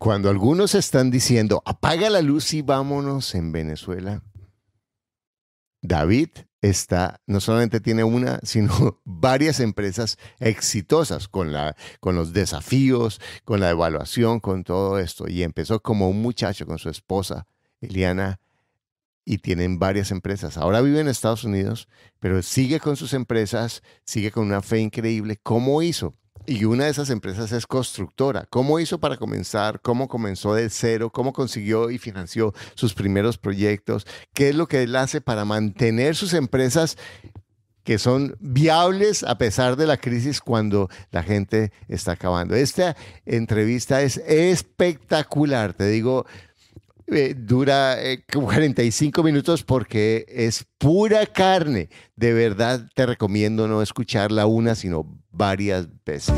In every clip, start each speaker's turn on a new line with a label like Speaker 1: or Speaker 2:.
Speaker 1: Cuando algunos están diciendo, apaga la luz y vámonos en Venezuela, David está, no solamente tiene una, sino varias empresas exitosas con, la, con los desafíos, con la evaluación, con todo esto. Y empezó como un muchacho con su esposa, Eliana, y tienen varias empresas. Ahora vive en Estados Unidos, pero sigue con sus empresas, sigue con una fe increíble. ¿Cómo hizo? Y una de esas empresas es constructora. ¿Cómo hizo para comenzar? ¿Cómo comenzó de cero? ¿Cómo consiguió y financió sus primeros proyectos? ¿Qué es lo que él hace para mantener sus empresas que son viables a pesar de la crisis cuando la gente está acabando? Esta entrevista es espectacular. Te digo, eh, dura 45 eh, minutos porque es pura carne. De verdad te recomiendo no escucharla una, sino varias veces.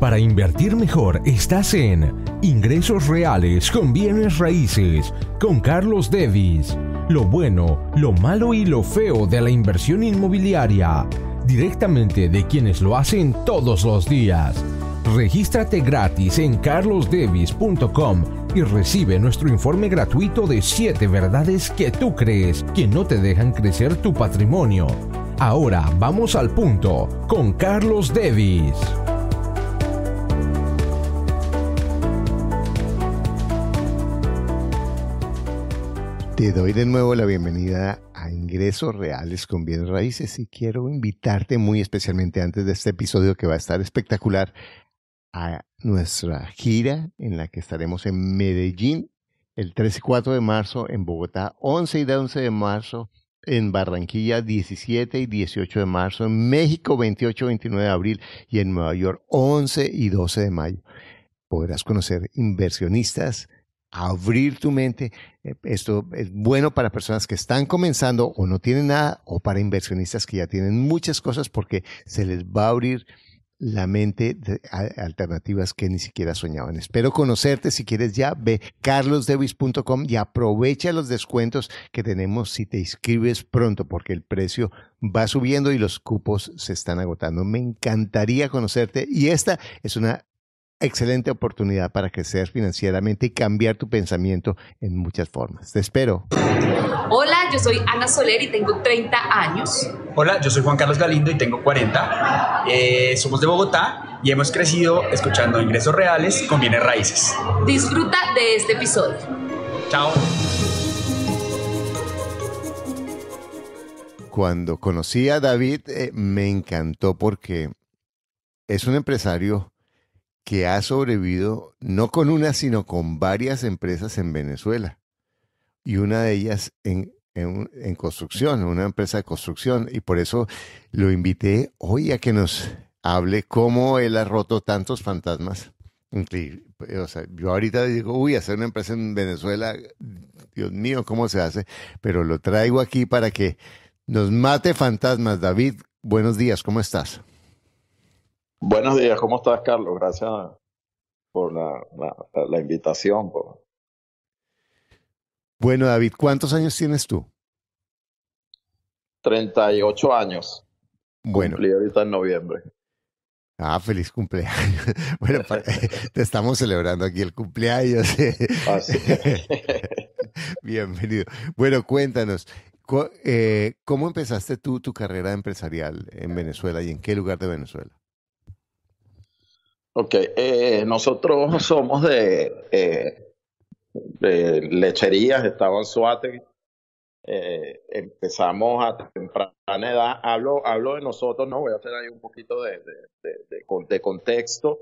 Speaker 2: Para invertir mejor estás en Ingresos Reales con Bienes Raíces con Carlos Devis. Lo bueno, lo malo y lo feo de la inversión inmobiliaria. Directamente de quienes lo hacen todos los días. Regístrate gratis en carlosdevis.com y recibe nuestro informe gratuito de 7 verdades que tú crees que no te dejan crecer tu patrimonio. Ahora vamos al punto con Carlos Devis.
Speaker 1: Te doy de nuevo la bienvenida a Ingresos Reales con Bienes Raíces y quiero invitarte muy especialmente antes de este episodio que va a estar espectacular a nuestra gira en la que estaremos en Medellín el 3 y 4 de marzo, en Bogotá 11 y 11 de marzo, en Barranquilla 17 y 18 de marzo, en México 28 y 29 de abril y en Nueva York 11 y 12 de mayo. Podrás conocer inversionistas, abrir tu mente. Eh, esto es bueno para personas que están comenzando o no tienen nada o para inversionistas que ya tienen muchas cosas porque se les va a abrir la mente de alternativas que ni siquiera soñaban. Espero conocerte. Si quieres ya, ve carlosdevis.com y aprovecha los descuentos que tenemos si te inscribes pronto, porque el precio va subiendo y los cupos se están agotando. Me encantaría conocerte y esta es una excelente oportunidad para crecer financieramente y cambiar tu pensamiento en muchas formas. Te espero.
Speaker 3: Hola, yo soy Ana Soler y tengo 30 años.
Speaker 4: Hola, yo soy Juan Carlos Galindo y tengo 40. Eh, somos de Bogotá y hemos crecido escuchando ingresos reales con bienes raíces.
Speaker 3: Disfruta de este episodio.
Speaker 4: Chao.
Speaker 1: Cuando conocí a David eh, me encantó porque es un empresario que ha sobrevivido no con una, sino con varias empresas en Venezuela. Y una de ellas en, en, construcción, una empresa de construcción. Y por eso lo invité hoy a que nos hable cómo él ha roto tantos fantasmas. O yo ahorita digo, uy, hacer una empresa en Venezuela, Dios mío, ¿cómo se hace? Pero lo traigo aquí para que nos mate fantasmas. David, buenos días, ¿cómo estás?
Speaker 5: Buenos días, ¿cómo estás, Carlos? Gracias por la, invitación.
Speaker 1: Bueno, David, ¿cuántos años tienes tú?
Speaker 5: 38 años.
Speaker 1: Bueno.
Speaker 5: Cumplí ahorita en noviembre.
Speaker 1: Ah, feliz cumpleaños. Bueno, te estamos celebrando aquí el cumpleaños.
Speaker 5: Ah,
Speaker 1: Bienvenido. Bueno, cuéntanos, eh, ¿cómo empezaste tú tu carrera empresarial en Venezuela y en qué lugar de Venezuela?
Speaker 5: Ok, eh, nosotros somos de, eh, de lecherías, estaba en. Eh, empezamos a temprana edad, hablo, hablo de nosotros, no voy a hacer ahí un poquito de, de, de, contexto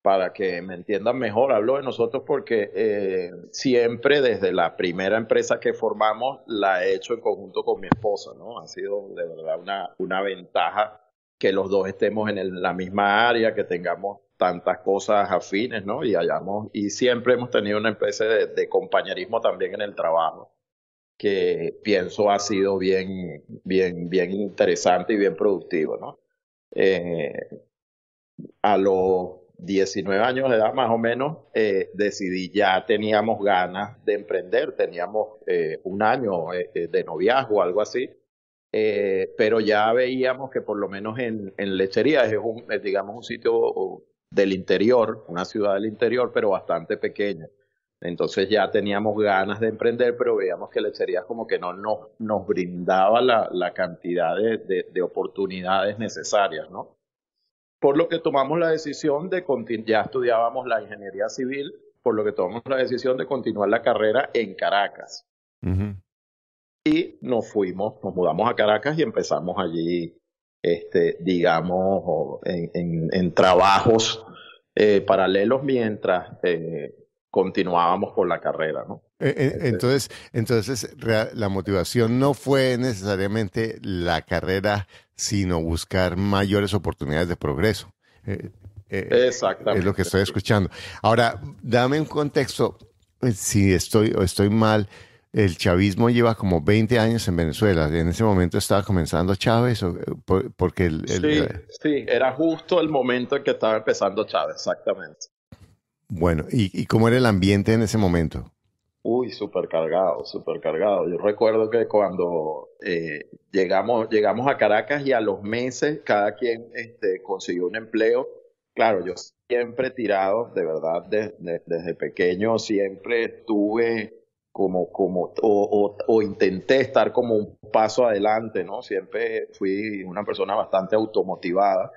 Speaker 5: para que me entiendan mejor. Hablo de nosotros porque eh, siempre desde la primera empresa que formamos la he hecho en conjunto con mi esposa, ¿no? Ha sido de verdad una, una ventaja que los dos estemos en la misma área, que tengamos tantas cosas afines, ¿no? Y hayamos, y siempre hemos tenido una especie de, compañerismo también en el trabajo, que pienso ha sido bien, bien, bien interesante y bien productivo, ¿no? Eh, a los 19 años de edad más o menos, eh, decidí, ya teníamos ganas de emprender, teníamos eh, un año de noviazgo, algo así, pero ya veíamos que por lo menos en, en lechería es un, digamos, un sitio del interior, una ciudad del interior, pero bastante pequeña. Entonces ya teníamos ganas de emprender, pero veíamos que lecherías como que no nos, nos brindaba la, la cantidad de, de, oportunidades necesarias, ¿no? Por lo que tomamos la decisión de, ya estudiábamos la ingeniería civil, por lo que tomamos la decisión de continuar la carrera en Caracas. Y nos fuimos, nos mudamos a Caracas y empezamos allí, este, digamos, en, en, trabajos eh, paralelos mientras eh, continuábamos con la carrera, ¿no?
Speaker 1: Eh, este entonces, entonces la motivación no fue necesariamente la carrera, sino buscar mayores oportunidades de progreso.
Speaker 5: Exactamente.
Speaker 1: Es lo que estoy escuchando. Ahora, dame un contexto, si estoy o estoy mal, el chavismo lleva como 20 años en Venezuela. En ese momento estaba comenzando Chávez, o, porque el,
Speaker 5: sí, sí, era justo el momento en que estaba empezando Chávez, exactamente.
Speaker 1: Bueno, ¿y, cómo era el ambiente en ese momento?
Speaker 5: Uy, súper cargado, súper cargado. Yo recuerdo que cuando eh, llegamos, llegamos a Caracas y a los meses cada quien este, consiguió un empleo. Claro, yo siempre tirado, de verdad, desde pequeño siempre estuve como, como, o, o, intenté estar como un paso adelante, ¿no? Siempre fui una persona bastante automotivada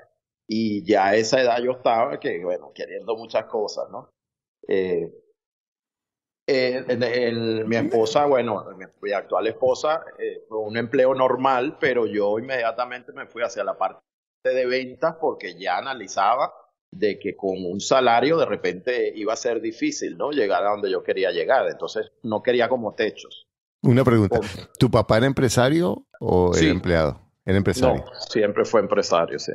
Speaker 5: y ya a esa edad yo estaba que, bueno, queriendo muchas cosas, ¿no? Eh, mi esposa, bueno, mi, actual esposa, eh, un empleo normal, pero yo inmediatamente me fui hacia la parte de ventas porque ya analizaba de que con un salario de repente iba a ser difícil, ¿no? Llegar a donde yo quería llegar. Entonces no quería como techos.
Speaker 1: Una pregunta. ¿Tu papá era empresario o era empleado? Era empresario.
Speaker 5: No, siempre fue empresario, sí.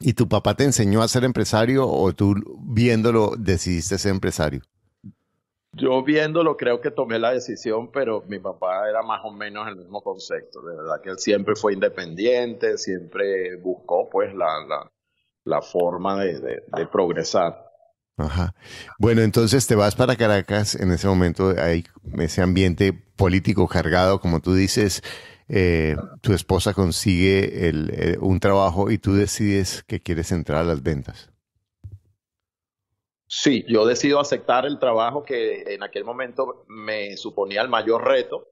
Speaker 1: ¿Y tu papá te enseñó a ser empresario o tú viéndolo decidiste ser empresario?
Speaker 5: Yo viéndolo creo que tomé la decisión, pero mi papá era más o menos el mismo concepto. De verdad que él siempre fue independiente, siempre buscó pues la, la, la forma de, progresar.
Speaker 1: Ajá. Bueno, entonces te vas para Caracas, en ese momento hay ese ambiente político cargado, como tú dices, eh, tu esposa consigue el, un trabajo y tú decides que quieres entrar a las ventas.
Speaker 5: Sí, yo decido aceptar el trabajo que en aquel momento me suponía el mayor reto,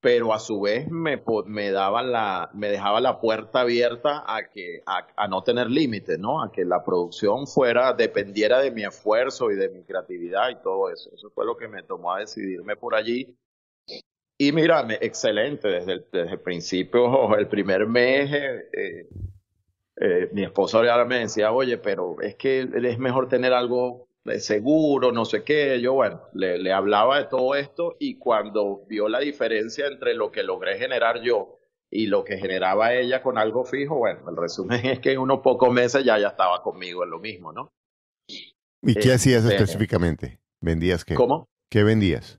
Speaker 5: pero a su vez me, me, daba la, me dejaba la puerta abierta a, que, a, no tener límites, ¿no? A que la producción fuera, dependiera de mi esfuerzo y de mi creatividad y todo eso. Eso fue lo que me tomó a decidirme por allí. Y mira, excelente, desde el, desde el principio, el primer mes, eh, eh, mi esposa ahora me decía, oye, pero es que es mejor tener algo de seguro, no sé qué. Yo, bueno, le, le, hablaba de todo esto y cuando vio la diferencia entre lo que logré generar yo y lo que generaba ella con algo fijo, bueno, el resumen es que en unos pocos meses ya ya estaba conmigo en lo mismo, ¿no?
Speaker 1: ¿Y qué hacías este, específicamente? ¿Vendías qué?
Speaker 5: ¿Cómo?
Speaker 1: ¿Qué vendías?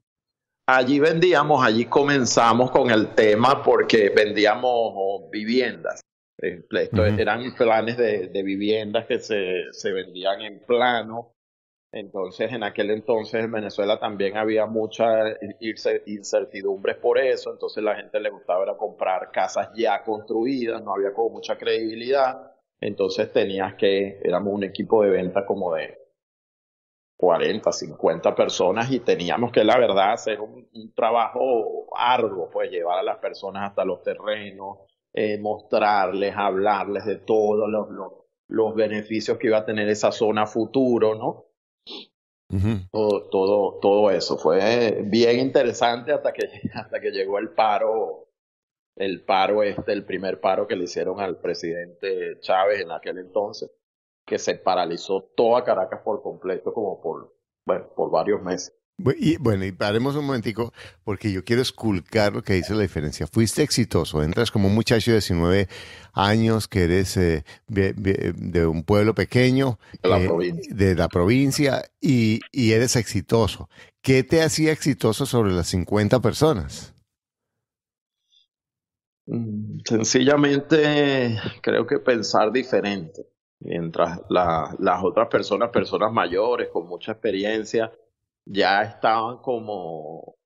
Speaker 5: Allí vendíamos, allí comenzamos con el tema porque vendíamos viviendas. Eh, esto Eran planes de, de, viviendas que se, se vendían en plano entonces, en aquel entonces en Venezuela también había mucha incertidumbre por eso, entonces la gente le gustaba comprar casas ya construidas, no había como mucha credibilidad, entonces tenías que, éramos un equipo de venta como de 40, 50 personas y teníamos que, la verdad, hacer un, trabajo arduo, pues llevar a las personas hasta los terrenos, eh, mostrarles, hablarles de todos los, los, los beneficios que iba a tener esa zona futuro, ¿no? Todo, todo, todo eso. Fue bien interesante hasta que, hasta que llegó el paro, el paro este, el primer paro que le hicieron al presidente Chávez en aquel entonces, que se paralizó toda Caracas por completo, como por, bueno, por varios meses.
Speaker 1: Y, bueno, y paremos un momentico, porque yo quiero esculcar lo que dice la diferencia. Fuiste exitoso, entras como un muchacho de 19 años que eres eh, de, un pueblo pequeño,
Speaker 5: de la eh, provincia,
Speaker 1: de la provincia y, y, eres exitoso. ¿Qué te hacía exitoso sobre las 50 personas?
Speaker 5: Mm, sencillamente creo que pensar diferente. Mientras las otras personas, personas mayores con mucha experiencia, ya estaban como,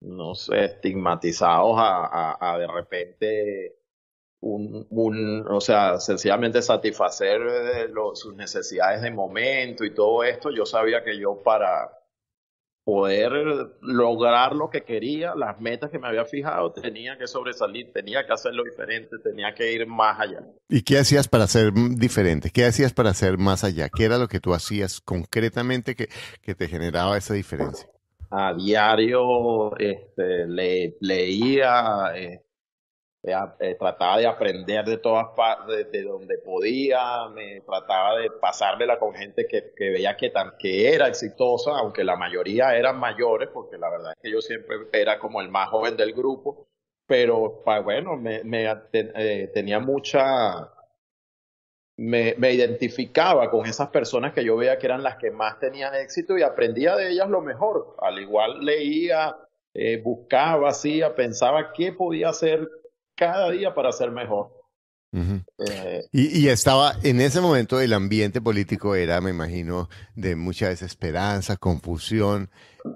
Speaker 5: no sé, estigmatizados a, a, de repente un, un, o sea, sencillamente satisfacer eh, sus necesidades de momento y todo esto, yo sabía que yo para poder lograr lo que quería, las metas que me había fijado, tenía que sobresalir, tenía que hacerlo diferente, tenía que ir más allá.
Speaker 1: ¿Y qué hacías para ser diferente? ¿Qué hacías para ser más allá? ¿Qué era lo que tú hacías concretamente que, que te generaba esa diferencia?
Speaker 5: A diario este, le, leía, eh, eh, trataba de aprender de todas partes, de, donde podía, me trataba de pasármela con gente que, que veía que, tan, que era exitosa, aunque la mayoría eran mayores, porque la verdad es que yo siempre era como el más joven del grupo, pero bueno, me, eh, tenía mucha, me, me, identificaba con esas personas que yo veía que eran las que más tenían éxito y aprendía de ellas lo mejor. Al igual leía, eh, buscaba, hacía, pensaba qué podía hacer cada día para ser mejor.
Speaker 1: Eh, y, estaba en ese momento el ambiente político era, me imagino, de mucha desesperanza, confusión.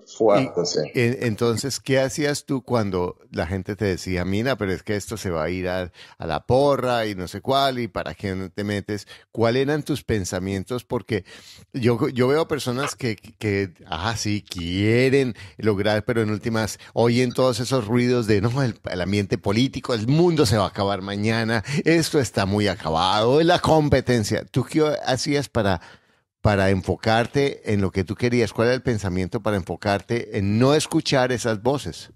Speaker 5: Fuerte, sí.
Speaker 1: entonces, ¿qué hacías tú cuando la gente te decía, mira, pero es que esto se va a ir a, la porra y no sé cuál, y para qué te metes? ¿Cuáles eran tus pensamientos? Porque yo, yo veo personas que, que, ah, sí, quieren lograr, pero en últimas oyen todos esos ruidos de, no, el, el ambiente político, el mundo se va a acabar mañana, esto está muy acabado, la competencia. ¿Tú qué hacías para para enfocarte en lo que tú querías? ¿Cuál era el pensamiento para enfocarte en no escuchar esas voces?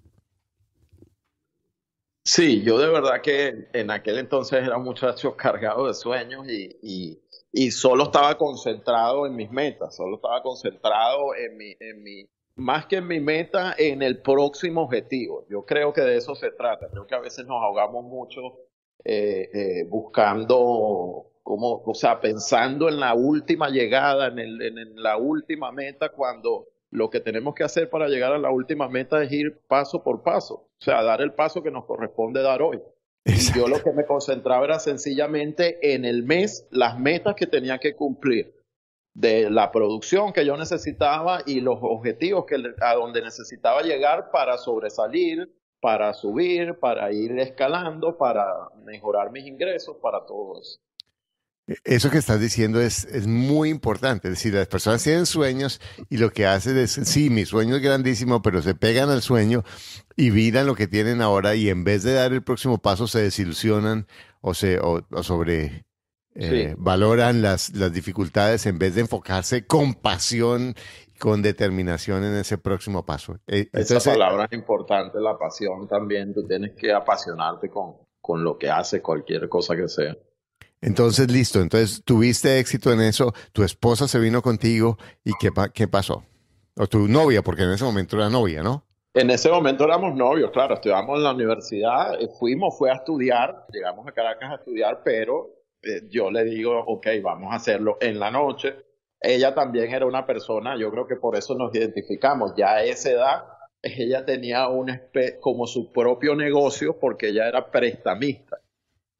Speaker 5: Sí, yo de verdad que en aquel entonces era un muchacho cargado de sueños y, y, solo estaba concentrado en mis metas, solo estaba concentrado en mi, en mi, más que en mi meta, en el próximo objetivo. Yo creo que de eso se trata. Creo que a veces nos ahogamos mucho eh, eh, buscando como, o sea, pensando en la última llegada, en, el, en, la última meta, cuando lo que tenemos que hacer para llegar a la última meta es ir paso por paso, o sea, dar el paso que nos corresponde dar hoy. Yo lo que me concentraba era sencillamente en el mes, las metas que tenía que cumplir, de la producción que yo necesitaba y los objetivos que, a donde necesitaba llegar para sobresalir, para subir, para ir escalando, para mejorar mis ingresos, para todo eso.
Speaker 1: Eso que estás diciendo es, es muy importante. Es decir, las personas tienen sueños y lo que hacen es, sí, mi sueño es grandísimo, pero se pegan al sueño y miran lo que tienen ahora y en vez de dar el próximo paso se desilusionan o, se, o, sobre... Eh, valoran las, las dificultades en vez de enfocarse con pasión con determinación en ese próximo paso.
Speaker 5: Eh, Esa palabra es importante, la pasión también. Tú tienes que apasionarte con, con lo que hace cualquier cosa que sea.
Speaker 1: Entonces, listo, entonces tuviste éxito en eso, tu esposa se vino contigo y ¿qué, qué pasó? O tu novia, porque en ese momento era novia, ¿no?
Speaker 5: En ese momento éramos novios, claro, estudiamos en la universidad, eh, fuimos, fue a estudiar, llegamos a Caracas a estudiar, pero eh, yo le digo, ok, vamos a hacerlo en la noche. Ella también era una persona, yo creo que por eso nos identificamos, ya a esa edad ella tenía un como su propio negocio porque ella era prestamista.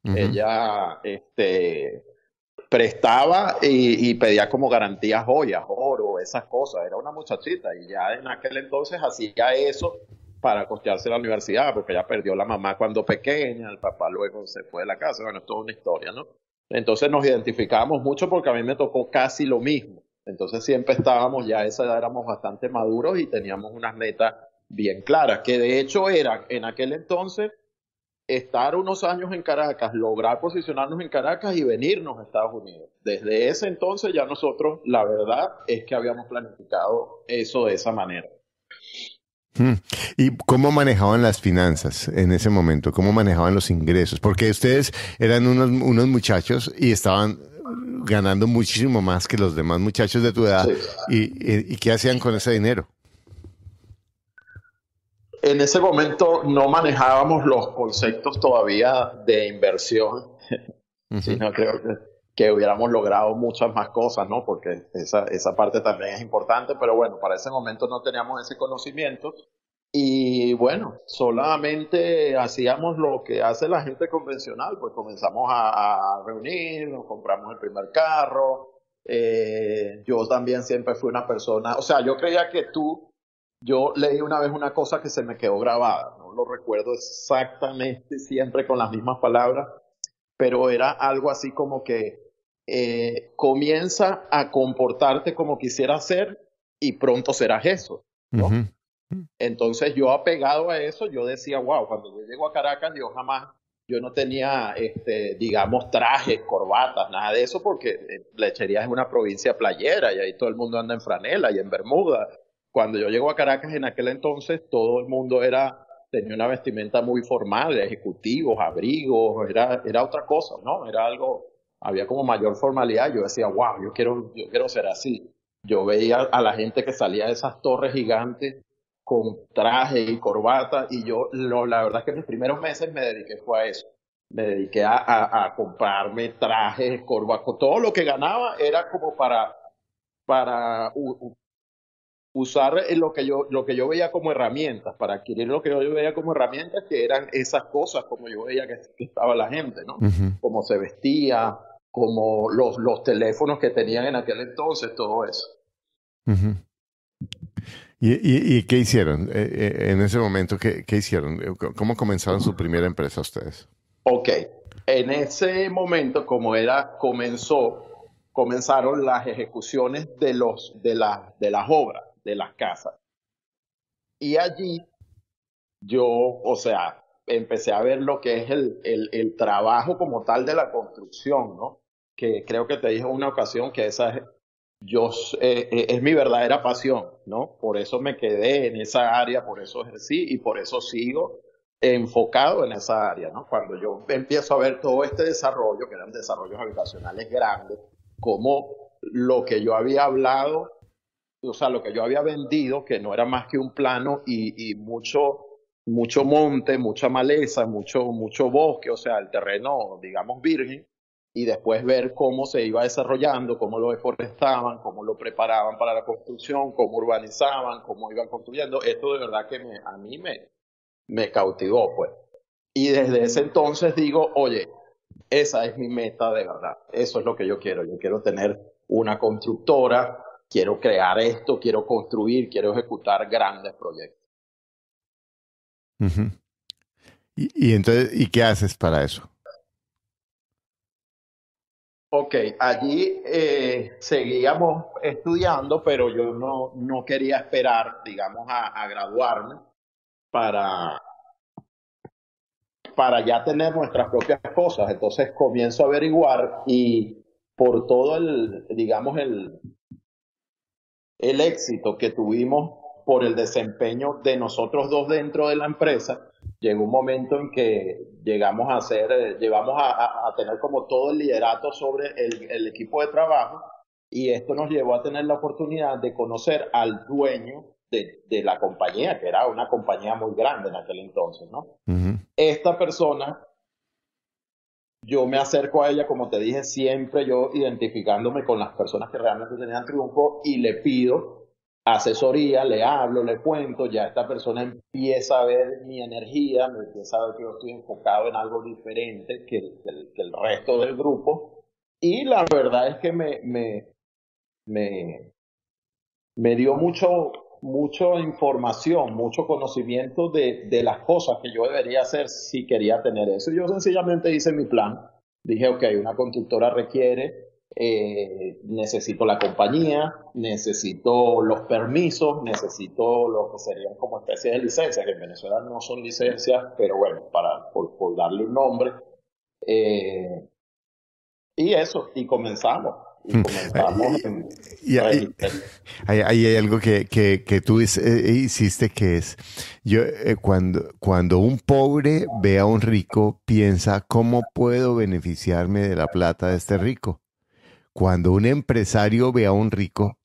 Speaker 5: Ella este, prestaba y, pedía como garantías joyas, oro, esas cosas. Era una muchachita y ya en aquel entonces hacía eso para costearse la universidad, porque ella perdió la mamá cuando pequeña, el papá luego se fue de la casa. Bueno, es toda una historia, ¿no? Entonces nos identificábamos mucho porque a mí me tocó casi lo mismo. Entonces siempre estábamos, ya a esa edad éramos bastante maduros y teníamos unas metas bien claras, que de hecho era en aquel entonces estar unos años en Caracas, lograr posicionarnos en Caracas y venirnos a Estados Unidos. Desde ese entonces ya nosotros, la verdad es que habíamos planificado eso de esa manera.
Speaker 1: Hmm. ¿Y cómo manejaban las finanzas en ese momento? ¿Cómo manejaban los ingresos? Porque ustedes eran unos, unos muchachos y estaban ganando muchísimo más que los demás muchachos de tu edad. ¿Y, ¿Y qué hacían con ese dinero?
Speaker 5: en ese momento no manejábamos los conceptos todavía de inversión, sino creo que, hubiéramos logrado muchas más cosas, ¿no? Porque esa, esa parte también es importante, pero bueno, para ese momento no teníamos ese conocimiento. Y bueno, solamente hacíamos lo que hace la gente convencional, pues comenzamos a, reunir, nos compramos el primer carro. Eh, yo también siempre fui una persona, o sea, yo creía que tú yo leí una vez una cosa que se me quedó grabada, no lo recuerdo exactamente siempre con las mismas palabras, pero era algo así como que eh, comienza a comportarte como quisieras ser y pronto serás eso, ¿no? Entonces yo apegado a eso, yo decía, wow, cuando yo llego a Caracas, yo jamás, yo no tenía, este, digamos, trajes, corbatas, nada de eso, porque eh, Lechería es una provincia playera y ahí todo el mundo anda en franela y en bermuda. Cuando yo llego a Caracas en aquel entonces, todo el mundo era, tenía una vestimenta muy formal, ejecutivos, abrigos, era, era otra cosa, ¿no? Era algo, había como mayor formalidad. Yo decía, wow, yo quiero, yo quiero ser así. Yo veía a la gente que salía de esas torres gigantes con traje y corbata y yo lo, la verdad es que en mis primeros meses me dediqué fue a eso. Me dediqué a, a, comprarme trajes, corbata, todo lo que ganaba era como para, para usar lo que, yo, lo que yo veía como herramientas, para adquirir lo que yo veía como herramientas, que eran esas cosas como yo veía que, estaba la gente, ¿no? Cómo se vestía, como los, los teléfonos que tenían en aquel entonces, todo eso.
Speaker 1: ¿Y, qué hicieron eh, eh, en ese momento? ¿qué, hicieron? ¿Cómo comenzaron su primera empresa ustedes?
Speaker 5: Ok, en ese momento, como era, comenzó, comenzaron las ejecuciones de, los, de, la, de las obras, de las casas. Y allí yo, o sea, empecé a ver lo que es el, el, el trabajo como tal de la construcción, ¿no? Que creo que te dije en una ocasión que esa yo eh, eh, es mi verdadera pasión, ¿no? Por eso me quedé en esa área, por eso ejercí y por eso sigo enfocado en esa área, ¿no? Cuando yo empiezo a ver todo este desarrollo, que eran desarrollos habitacionales grandes, como lo que yo había hablado, o sea, lo que yo había vendido, que no era más que un plano y, y mucho, mucho monte, mucha maleza, mucho, mucho bosque, o sea, el terreno, digamos, virgen, y después ver cómo se iba desarrollando, cómo lo deforestaban, cómo lo preparaban para la construcción, cómo urbanizaban, cómo iban construyendo. Esto de verdad que me, a mí me, me cautivó, pues. Y desde ese entonces digo, oye, esa es mi meta de verdad. Eso es lo que yo quiero. Yo quiero tener una constructora, quiero crear esto, quiero construir, quiero ejecutar grandes proyectos.
Speaker 1: Y, y entonces, ¿y qué haces para eso?
Speaker 5: Ok, allí eh, seguíamos estudiando, pero yo no, no quería esperar, digamos, a, graduarme para, para ya tener nuestras propias cosas. Entonces comienzo a averiguar y por todo el, digamos, el, el éxito que tuvimos por el desempeño de nosotros dos dentro de la empresa, llegó un momento en que llegamos a hacer, eh, llevamos a, tener como todo el liderato sobre el, equipo de trabajo y esto nos llevó a tener la oportunidad de conocer al dueño de, la compañía, que era una compañía muy grande en aquel entonces, ¿no? Esta persona, yo me acerco a ella, como te dije, siempre yo identificándome con las personas que realmente tenían triunfo y le pido asesoría, le hablo, le cuento, ya esta persona empieza a ver mi energía, me empieza a ver que yo estoy enfocado en algo diferente que el, resto del grupo. Y la verdad es que me, me, me, me dio mucho, mucha información, mucho conocimiento de, de las cosas que yo debería hacer si quería tener eso. Yo sencillamente hice mi plan. Dije, ok, una constructora requiere eh, necesito la compañía, necesito los permisos, necesito lo que serían como especies de licencias, que en Venezuela no son licencias, pero bueno, para, por, darle un nombre. Eh, y eso, y comenzamos. Y hmm. comenzamos
Speaker 1: y, hay, hay, algo que, que, que tú eh, hiciste que es, yo cuando, cuando un pobre ve a un rico, piensa, ¿cómo puedo beneficiarme de la plata de este rico? Cuando un empresario ve a un rico,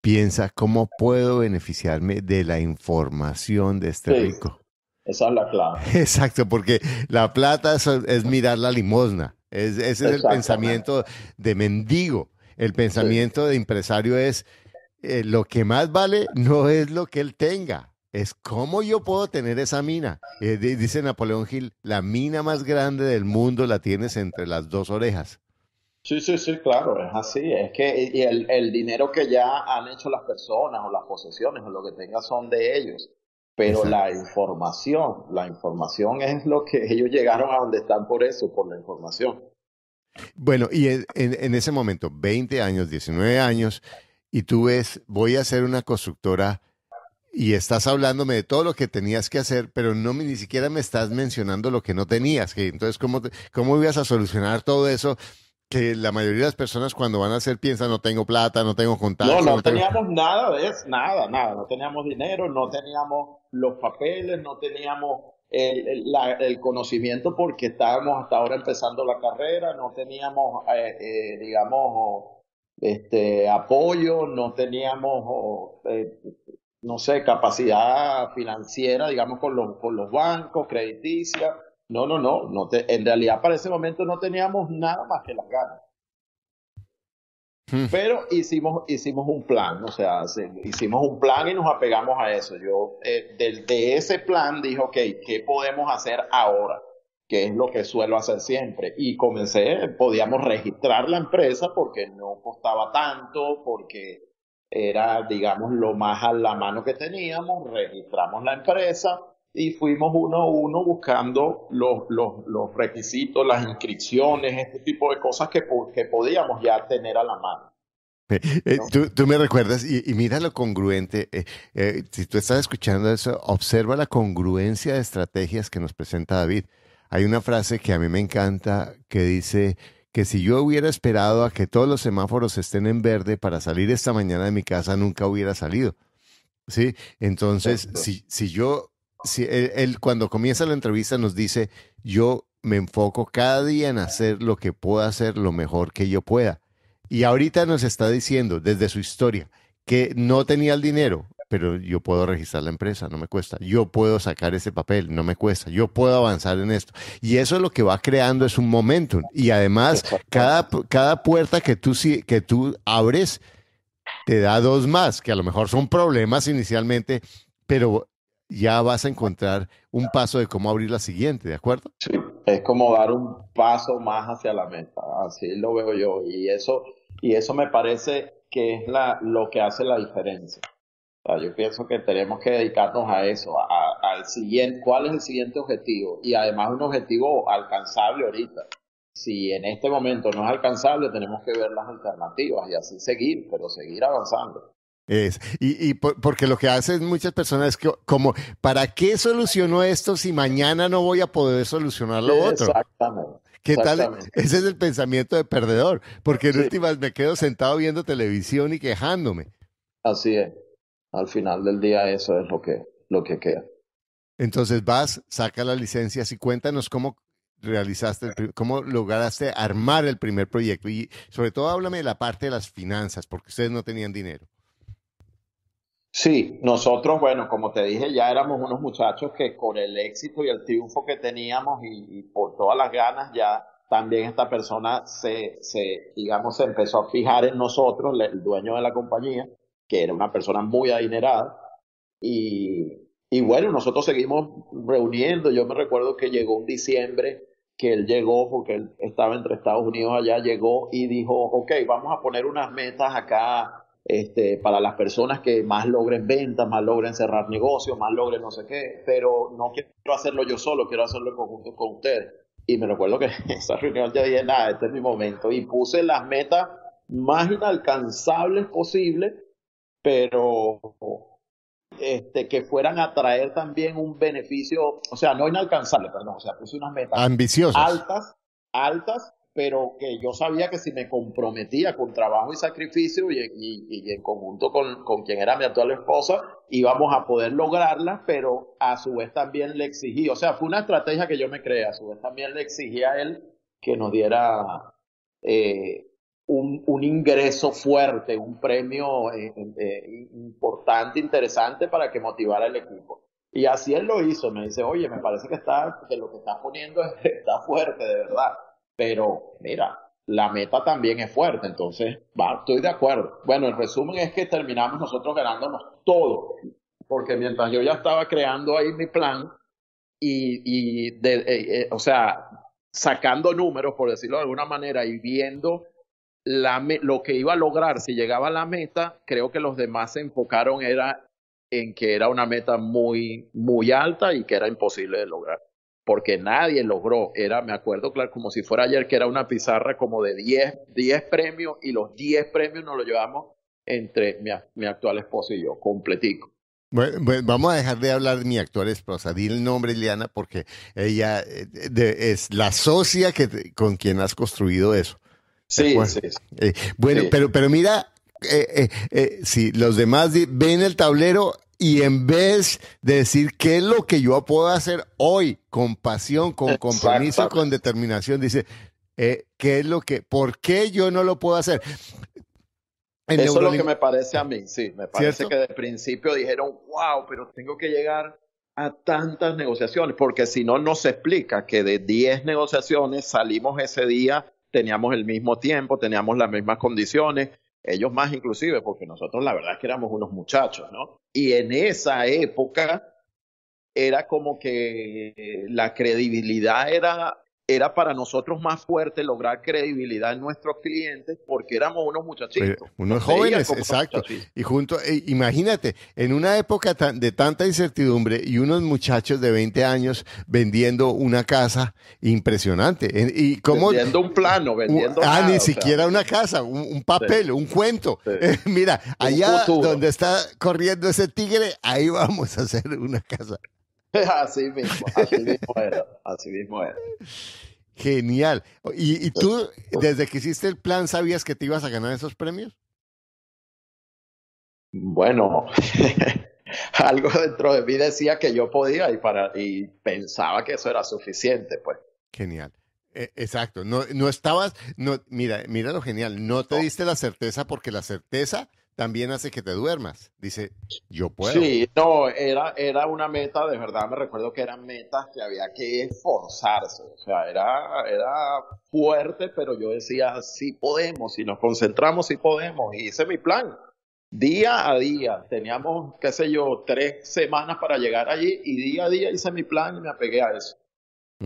Speaker 1: piensa, ¿cómo puedo beneficiarme de la información de este rico?
Speaker 5: Esa es la clave.
Speaker 1: Exacto, porque la plata es, mirar la limosna. ese es el pensamiento de mendigo. El pensamiento de empresario es, eh, lo que más vale no es lo que él tenga, es cómo yo puedo tener esa mina. Eh, dice Napoleón Gil, la mina más grande del mundo la tienes entre las dos orejas.
Speaker 5: Sí, sí, sí, claro, es así. Es que y el, el, dinero que ya han hecho las personas o las posesiones o lo que tenga son de ellos. pero la información, la información es lo que ellos llegaron a donde están por eso, por la información.
Speaker 1: Bueno, y en, en, ese momento, 20 años, 19 años, y tú ves, voy a hacer una constructora y estás hablándome de todo lo que tenías que hacer, pero no ni siquiera me estás mencionando lo que no tenías. Que, entonces, ¿cómo, ¿cómo ibas a solucionar todo eso? Que la mayoría de las personas cuando van a hacer piensan no tengo plata, no tengo contacto.
Speaker 5: No, no, teníamos nada de eso, nada, nada. No teníamos dinero, no teníamos los papeles, no teníamos el, el, conocimiento porque estábamos hasta ahora empezando la carrera, no teníamos, eh, eh, digamos, este apoyo, no teníamos, eh, no sé, capacidad financiera, digamos, con los, con los bancos, crediticia no, no, no, no te, en realidad para ese momento no teníamos nada más que las ganas. Hmm. Pero hicimos, hicimos un plan, o sea, hicimos un plan y nos apegamos a eso. Yo, eh, de, ese plan dije, ok, ¿qué podemos hacer ahora? Que es lo que suelo hacer siempre. Y comencé, podíamos registrar la empresa porque no costaba tanto, porque era, digamos, lo más a la mano que teníamos. Registramos la empresa y fuimos uno a uno buscando los, los, los requisitos, las inscripciones, este tipo de cosas que, que podíamos ya tener a la mano.
Speaker 1: Eh, eh, tú, tú, me recuerdas, y, mira lo congruente, eh, si tú estás escuchando eso, observa la congruencia de estrategias que nos presenta David. Hay una frase que a mí me encanta que dice que si yo hubiera esperado a que todos los semáforos estén en verde para salir esta mañana de mi casa, nunca hubiera salido. ¿Sí? Entonces, si, si yo si él, cuando comienza la entrevista nos dice, yo me enfoco cada día en hacer lo que pueda hacer lo mejor que yo pueda. Y ahorita nos está diciendo desde su historia que no tenía el dinero, pero yo puedo registrar la empresa, no me cuesta. Yo puedo sacar ese papel, no me cuesta. Yo puedo avanzar en esto. Y eso es lo que va creando es un momentum. Y además, cada, cada puerta que tú, que tú abres te da dos más, que a lo mejor son problemas inicialmente, pero ya vas a encontrar un paso de cómo abrir la siguiente, ¿de acuerdo?
Speaker 5: Sí, es como dar un paso más hacia la meta, así lo veo yo, y eso, y eso me parece que es la, lo que hace la diferencia. yo pienso que tenemos que dedicarnos a eso, al siguiente, cuál es el siguiente objetivo, y además un objetivo alcanzable ahorita. Si en este momento no es alcanzable, tenemos que ver las alternativas y así seguir, pero seguir avanzando.
Speaker 1: Es, y, y porque lo que hacen muchas personas es que, como, ¿para qué solucionó esto si mañana no voy a poder solucionar lo otro?
Speaker 5: Exactamente.
Speaker 1: ¿Qué tal? Ese es el pensamiento de perdedor, porque en últimas me quedo sentado viendo televisión y quejándome.
Speaker 5: Así es. Al final del día eso es lo que, lo que queda.
Speaker 1: Entonces vas, saca la licencia y cuéntanos cómo realizaste, cómo lograste armar el primer proyecto y sobre todo háblame de la parte de las finanzas, porque ustedes no tenían dinero.
Speaker 5: Sí, nosotros, bueno, como te dije, ya éramos unos muchachos que con el éxito y el triunfo que teníamos y, por todas las ganas, ya también esta persona se, se, digamos, se empezó a fijar en nosotros, el dueño de la compañía, que era una persona muy adinerada. Y, y bueno, nosotros seguimos reuniendo. Yo me recuerdo que llegó un diciembre que él llegó, porque él estaba entre Estados Unidos allá, llegó y dijo, ok, vamos a poner unas metas acá este, para las personas que más logren ventas, más logren cerrar negocios, más logren no sé qué, pero no quiero hacerlo yo solo, quiero hacerlo en conjunto con ustedes. Y me recuerdo que en esa reunión ya dije, nada, este es mi momento. Y puse las metas más inalcanzables posibles, pero este, que fueran a traer también un beneficio, o sea, no inalcanzable, perdón, o sea, puse unas metas
Speaker 1: ambiciosas,
Speaker 5: altas, altas, pero que yo sabía que si me comprometía con trabajo y sacrificio y, y, en conjunto con, con, quien era mi actual esposa, íbamos a poder lograrla, pero a su vez también le exigí, o sea, fue una estrategia que yo me creé, a su vez también le exigí a él que nos diera eh, un, un, ingreso fuerte, un premio eh, eh, importante, interesante para que motivara el equipo. Y así él lo hizo, me dice, oye, me parece que, está, que lo que estás poniendo está fuerte, de verdad pero mira, la meta también es fuerte, entonces, va, estoy de acuerdo. Bueno, el resumen es que terminamos nosotros ganándonos todo, porque mientras yo ya estaba creando ahí mi plan y, de, eh, eh, o sea, sacando números, por decirlo de alguna manera, y viendo lo que iba a lograr si llegaba a la meta, creo que los demás se enfocaron en que era una meta muy, muy alta y que era imposible de lograr. Porque nadie logró, era, me acuerdo claro, como si fuera ayer, que era una pizarra como de 10, 10 premios y los 10 premios nos los llevamos entre mi, mi actual esposa y yo, completico.
Speaker 1: Bueno, vamos a dejar de hablar de mi actual esposa. Di el nombre, Liana, porque ella eh, es la socia que, con quien has construido eso.
Speaker 5: Sí, sí,
Speaker 1: eh, bueno, pero, pero mira, eh, si los demás ven el tablero y en vez de decir qué es lo que yo puedo hacer hoy con pasión, con compromiso, con determinación, dice, ¿qué es lo que, por qué yo no lo puedo hacer?
Speaker 5: Eso es lo que me parece a mí, sí. Me parece que de principio dijeron, wow, pero tengo que llegar a tantas negociaciones, porque si no, no se explica que de 10 negociaciones salimos ese día, teníamos el mismo tiempo, teníamos las mismas condiciones, ellos más inclusive, porque nosotros la verdad es que éramos unos muchachos, ¿no? Y en esa época era como que la credibilidad era era para nosotros más fuerte lograr credibilidad en nuestros clientes porque éramos unos muchachitos.
Speaker 1: unos jóvenes, exacto. Y junto, e, imagínate, en una época de tanta incertidumbre y unos muchachos de 20 años vendiendo una casa impresionante. Y
Speaker 5: cómo, vendiendo un plano, vendiendo.
Speaker 1: ah, ni siquiera una casa, un, papel, un cuento. mira, allá donde está corriendo ese tigre, ahí vamos a hacer una casa.
Speaker 5: así mismo, así mismo era, así mismo era.
Speaker 1: Genial. ¿Y, tú, desde que hiciste el plan, sabías que te ibas a ganar esos premios?
Speaker 5: Bueno, algo dentro de mí decía que yo podía y, para, y pensaba que eso era suficiente, pues.
Speaker 1: Genial. E, exacto. No, no estabas, no, mira, mira lo genial. No te diste la certeza porque la certeza también hace que te duermas. Dice, yo puedo.
Speaker 5: Sí, no, era, era una meta, de verdad me recuerdo que eran metas que había que esforzarse. O sea, era, era fuerte, pero yo decía, sí podemos, si nos concentramos, sí podemos. Y hice mi plan. Día a día, teníamos, qué sé yo, tres semanas para llegar allí y día a día hice mi plan y me apegué a eso.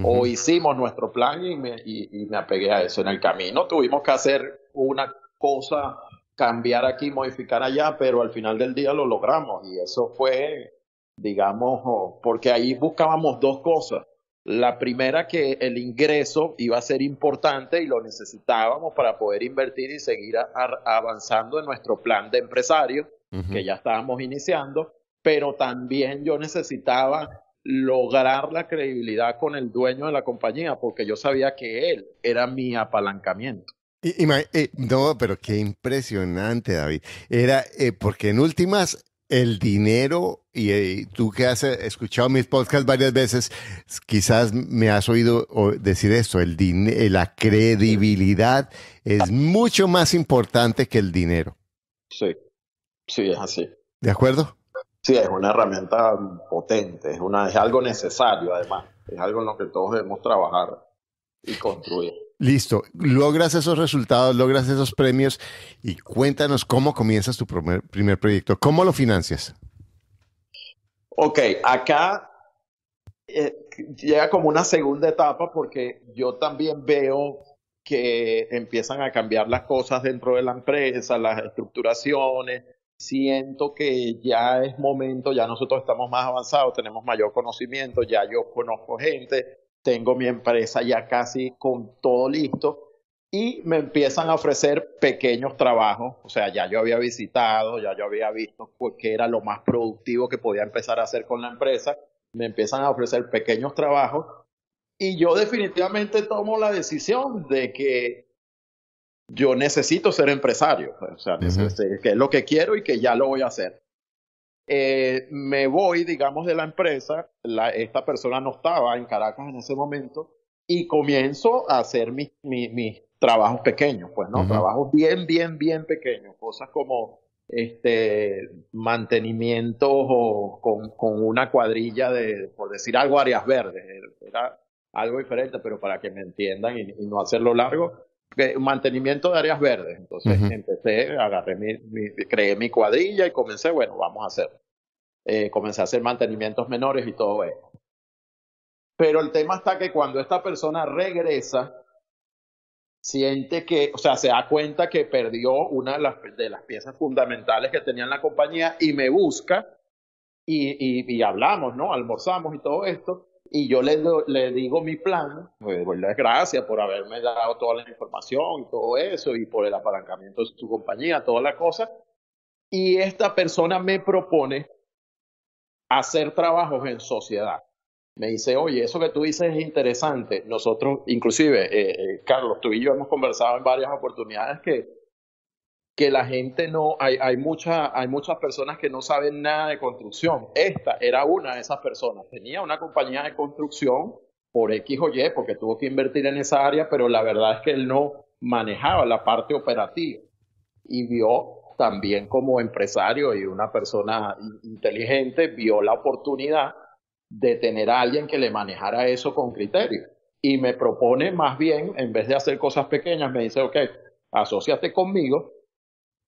Speaker 5: O hicimos nuestro plan y me, y me apegué a eso. En el camino tuvimos que hacer una cosa cambiar aquí, modificar allá, pero al final del día lo logramos y eso fue, digamos, porque ahí buscábamos dos cosas. La primera que el ingreso iba a ser importante y lo necesitábamos para poder invertir y seguir avanzando en nuestro plan de empresario, que ya estábamos iniciando, pero también yo necesitaba lograr la credibilidad con el dueño de la compañía, porque yo sabía que él era mi apalancamiento.
Speaker 1: Eh, no, pero qué impresionante, David. Era eh, porque en últimas el dinero, y eh, tú que has escuchado mis podcasts varias veces, quizás me has oído decir esto, el la credibilidad es mucho más importante que el dinero.
Speaker 5: Sí, sí, es así.
Speaker 1: ¿De acuerdo?
Speaker 5: Sí, es una herramienta potente, es, una, es algo necesario además, es algo en lo que todos debemos trabajar y construir.
Speaker 1: Listo, logras esos resultados, logras esos premios y cuéntanos cómo comienzas tu primer, proyecto, cómo lo financias.
Speaker 5: Ok, acá eh, llega como una segunda etapa porque yo también veo que empiezan a cambiar las cosas dentro de la empresa, las estructuraciones. Siento que ya es momento, ya nosotros estamos más avanzados, tenemos mayor conocimiento, ya yo conozco gente, tengo mi empresa ya casi con todo listo y me empiezan a ofrecer pequeños trabajos, o sea, ya yo había visitado, ya yo había visto qué era lo más productivo que podía empezar a hacer con la empresa, me empiezan a ofrecer pequeños trabajos y yo definitivamente tomo la decisión de que yo necesito ser empresario, o sea, que es lo que quiero y que ya lo voy a hacer. Eh, me voy, digamos, de la empresa, la, esta persona no estaba en Caracas en ese momento, y comienzo a hacer mis, mis, trabajos pequeños, pues, ¿no? Trabajos bien, bien, bien pequeños, cosas como este mantenimiento o con, con, una cuadrilla de, por decir algo, áreas verdes. Era algo diferente, pero para que me entiendan y, no hacerlo largo, mantenimiento de áreas verdes. Entonces empecé, agarré mi, creé mi cuadrilla y comencé, bueno, vamos a hacer. Eh, comencé a hacer mantenimientos menores y todo eso. Pero el tema está que cuando esta persona regresa, siente que, o sea, se da cuenta que perdió una de las, de las piezas fundamentales que tenía en la compañía y me busca y, y, hablamos, ¿no? Almorzamos y todo esto. Y yo le, le digo mi plan, pues, pues gracias por haberme dado toda la información y todo eso, y por el apalancamiento de su compañía, toda la cosa. Y esta persona me propone hacer trabajos en sociedad. Me dice, oye, eso que tú dices es interesante. Nosotros, inclusive, eh, eh, Carlos, tú y yo hemos conversado en varias oportunidades que que la gente no, hay, hay, mucha, hay muchas personas que no saben nada de construcción. Esta era una de esas personas. Tenía una compañía de construcción por X o Y, porque tuvo que invertir en esa área, pero la verdad es que él no manejaba la parte operativa. Y vio también como empresario y una persona inteligente, vio la oportunidad de tener a alguien que le manejara eso con criterio. Y me propone más bien, en vez de hacer cosas pequeñas, me dice, ok, asociate conmigo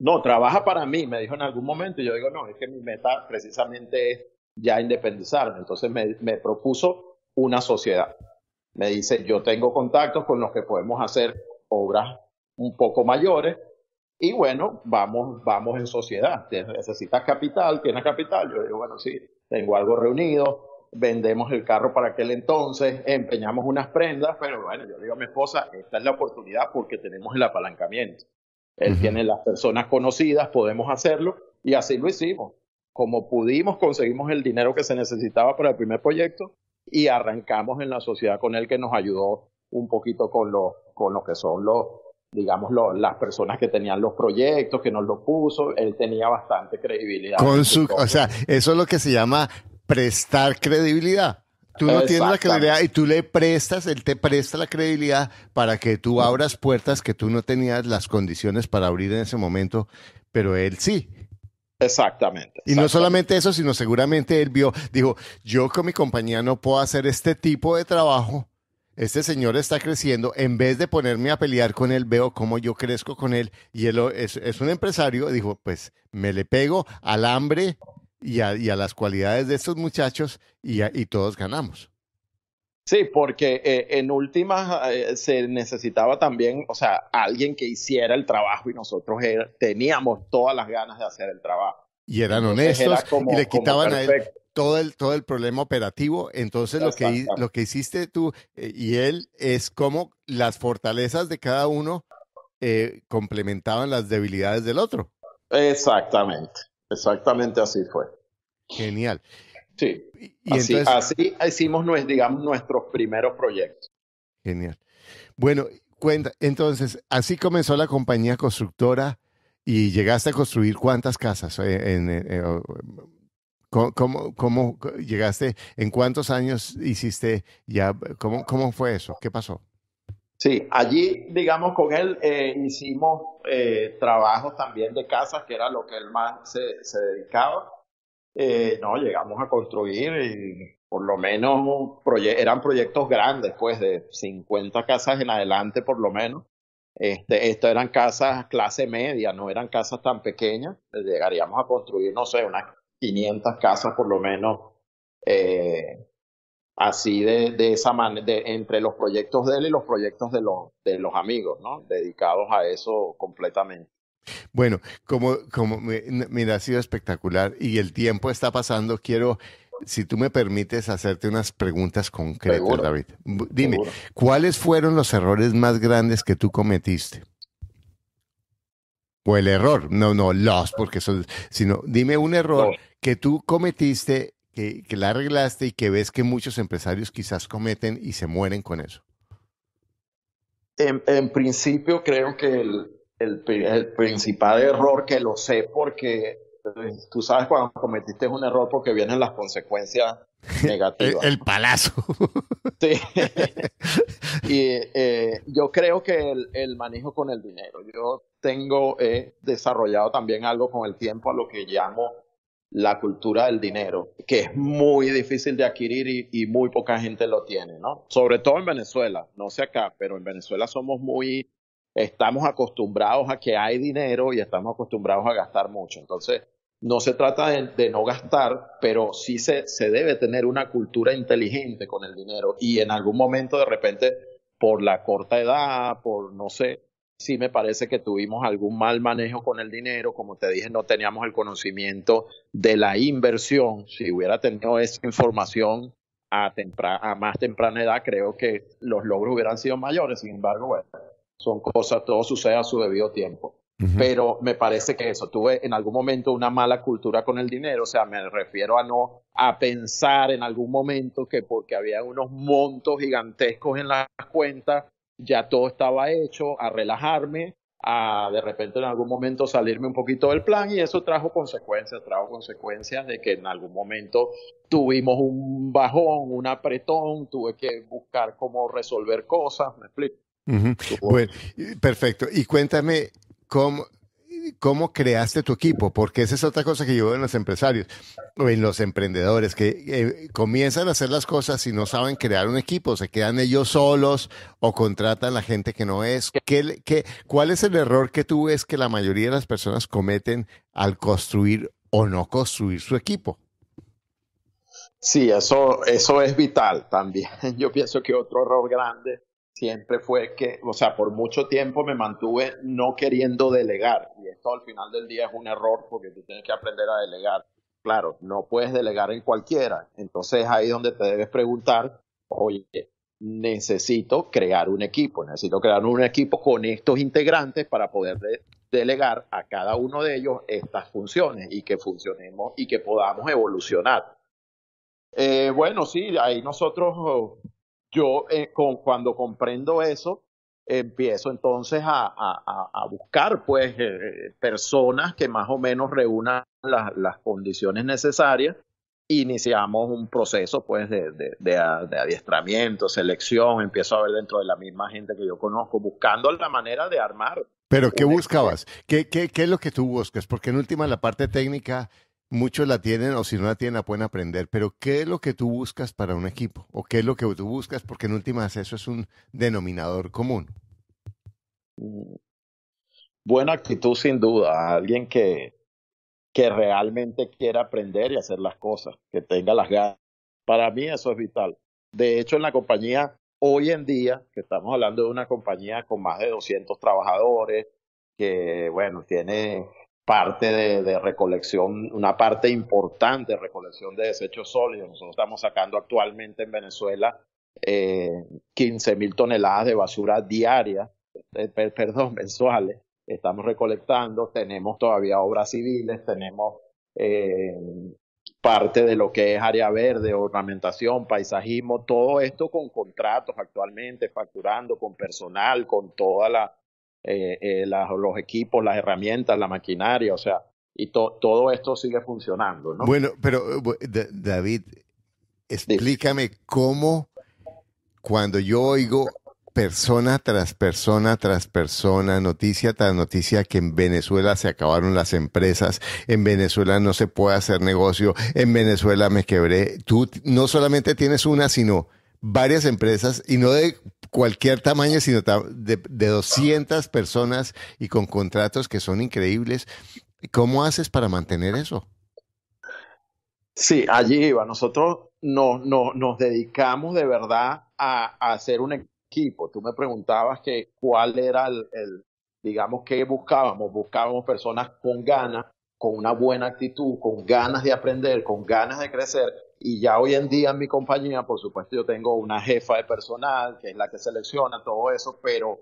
Speaker 5: no, trabaja para mí, me dijo en algún momento, y yo digo, no, es que mi meta precisamente es ya independizarme. Entonces me, propuso una sociedad. Me dice, yo tengo contactos con los que podemos hacer obras un poco mayores, y bueno, vamos, vamos en sociedad. Necesitas capital, tienes capital. Yo digo, bueno, sí, tengo algo reunido, vendemos el carro para aquel entonces, empeñamos unas prendas, pero bueno, yo digo a mi esposa, esta es la oportunidad porque tenemos el apalancamiento. Él tiene las personas conocidas, podemos hacerlo y así lo hicimos. Como pudimos, conseguimos el dinero que se necesitaba para el primer proyecto y arrancamos en la sociedad con él que nos ayudó un poquito con lo, con lo que son los, digamos, las personas que tenían los proyectos, que nos los puso. Él tenía bastante credibilidad.
Speaker 1: Con su, o sea, eso es lo que se llama prestar credibilidad. Tú no tienes la credibilidad y tú le prestas, él te presta la credibilidad para que tú abras puertas que tú no tenías las condiciones para abrir en ese momento, pero él sí.
Speaker 5: Exactamente.
Speaker 1: Y no solamente eso, sino seguramente él vio, dijo, yo con mi compañía no puedo hacer este tipo de trabajo. Este señor está creciendo. En vez de ponerme a pelear con él, veo cómo yo crezco con él. Y él es, es un empresario. Dijo, pues me le pego al hambre y a, las cualidades de estos muchachos y, y todos ganamos.
Speaker 5: Sí, porque eh, en últimas eh, se necesitaba también, o sea, alguien que hiciera el trabajo y nosotros teníamos todas las ganas de hacer el trabajo.
Speaker 1: Y eran honestos y le quitaban a él todo el, todo el problema operativo. Entonces lo que, lo que hiciste tú eh, y él es como las fortalezas de cada uno complementaban las debilidades del otro.
Speaker 5: Exactamente. Exactamente así fue.
Speaker 1: Genial.
Speaker 5: Sí. Y, así, así hicimos, digamos, nuestros primeros proyectos.
Speaker 1: Genial. Bueno, cuenta, entonces, así comenzó la compañía constructora y llegaste a construir cuántas casas. Eh, en, eh, ¿cómo, cómo, llegaste? ¿En cuántos años hiciste ya? ¿Cómo, cómo fue eso? ¿Qué pasó?
Speaker 5: Sí, allí, digamos, con él eh, hicimos eh, trabajos también de casas, que era lo que él más se, se dedicaba. Eh, no, llegamos a construir y por lo menos eran proyectos grandes, pues de 50 casas en adelante por lo menos. Este, esto eran casas clase media, no eran casas tan pequeñas. Llegaríamos a construir, no sé, unas 500 casas por lo menos eh, así de, de esa manera, entre los proyectos de él y los proyectos de los, de los amigos, ¿no? Dedicados a eso completamente.
Speaker 1: Bueno, como, como mira, ha sido espectacular y el tiempo está pasando. Quiero, si tú me permites, hacerte unas preguntas concretas, David. Dime, ¿cuáles fueron los errores más grandes que tú cometiste? O el error, no, no, los, porque son, sino dime un error que tú cometiste que, la arreglaste y que ves que muchos empresarios quizás cometen y se mueren con eso?
Speaker 5: En, en principio creo que el, el, principal error que lo sé porque pues, tú sabes cuando cometiste un error porque vienen las consecuencias negativas.
Speaker 1: el, palazo.
Speaker 5: sí. y eh, yo creo que el, el, manejo con el dinero. Yo tengo he desarrollado también algo con el tiempo a lo que llamo la cultura del dinero, que es muy difícil de adquirir y, muy poca gente lo tiene, ¿no? Sobre todo en Venezuela, no sé acá, pero en Venezuela somos muy, estamos acostumbrados a que hay dinero y estamos acostumbrados a gastar mucho. Entonces, no se trata de, no gastar, pero sí se, se debe tener una cultura inteligente con el dinero y en algún momento de repente, por la corta edad, por no sé, sí me parece que tuvimos algún mal manejo con el dinero. Como te dije, no teníamos el conocimiento de la inversión. Si hubiera tenido esa información a, a más temprana edad, creo que los logros hubieran sido mayores. Sin embargo, bueno, son cosas, todo sucede a su debido tiempo. Pero me parece que eso, tuve en algún momento una mala cultura con el dinero, o sea, me refiero a no, a pensar en algún momento que porque había unos montos gigantescos en las cuentas, ya todo estaba hecho, a relajarme, a de repente en algún momento salirme un poquito del plan y eso trajo consecuencias, trajo consecuencias de que en algún momento tuvimos un bajón, un apretón, tuve que buscar cómo resolver cosas, me explico.
Speaker 1: Bueno, perfecto. Y cuéntame cómo, cómo creaste tu equipo, porque esa es otra cosa que yo veo en los empresarios o en los emprendedores, que eh, comienzan a hacer las cosas y no saben crear un equipo, se quedan ellos solos o contratan a gente que no es. ¿Qué, qué, cuál es el error que tú ves que la mayoría de las personas cometen al construir o no construir su equipo?
Speaker 5: Sí, eso, eso es vital también. Yo pienso que otro error grande siempre fue que, o sea, por mucho tiempo me mantuve no queriendo delegar. Y esto al final del día es un error porque tú tienes que aprender a delegar. Claro, no puedes delegar en cualquiera. Entonces ahí donde te debes preguntar, oye, necesito crear un equipo, necesito crear un equipo con estos integrantes para poder delegar a cada uno de ellos estas funciones y que funcionemos y que podamos evolucionar. Eh, bueno, sí, ahí nosotros yo eh, con, cuando comprendo eso, empiezo entonces a, buscar pues eh, personas que más o menos reúnan las condiciones necesarias. Iniciamos un proceso pues de, de, adiestramiento, selección, empiezo a ver dentro de la misma gente que yo conozco, buscando la manera de armar.
Speaker 1: Pero ¿qué buscabas? ¿Qué, qué, qué es lo que tú buscas? Porque en última la parte técnica muchos la tienen o si no la tienen la pueden aprender, pero ¿qué es lo que tú buscas para un equipo? ¿O qué es lo que tú buscas? Porque en últimas eso es un denominador común.
Speaker 5: Buena actitud sin duda, alguien que, que realmente quiera aprender y hacer las cosas, que tenga las ganas. Para mí eso es vital. De hecho, en la compañía, hoy en día, que estamos hablando de una compañía con más de 200 trabajadores, que, bueno, tiene parte de, recolección, una parte importante de recolección de desechos sólidos. Nosotros estamos sacando actualmente en Venezuela eh, 15 mil toneladas de basura diaria, eh, perdón, mensuales. Estamos recolectando, tenemos todavía obras civiles, tenemos eh, parte de lo que es área verde, ornamentación, paisajismo, todo esto con contratos actualmente, facturando con personal, con toda la, eh, eh los equipos, las herramientas, la maquinaria, o sea, y todo esto sigue funcionando. ¿no?
Speaker 1: Bueno, pero eh, David, explícame cómo cuando yo oigo persona tras persona tras persona, noticia tras noticia que en Venezuela se acabaron las empresas, en Venezuela no se puede hacer negocio, en Venezuela me quebré. Tú no solamente tienes una, sino varias empresas y no de cualquier tamaño, sino de, de 200 personas y con contratos que son increíbles. ¿Cómo haces para mantener eso?
Speaker 5: Sí, allí iba. Nosotros no, no, nos dedicamos de verdad a, hacer un equipo. Tú me preguntabas que cuál era el, el, digamos, qué buscábamos. Buscábamos personas con ganas, con una buena actitud, con ganas de aprender, con ganas de crecer y ya hoy en día en mi compañía, por supuesto, yo tengo una jefa de personal que es la que selecciona todo eso, pero